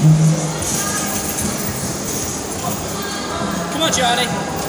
Come on, Johnny.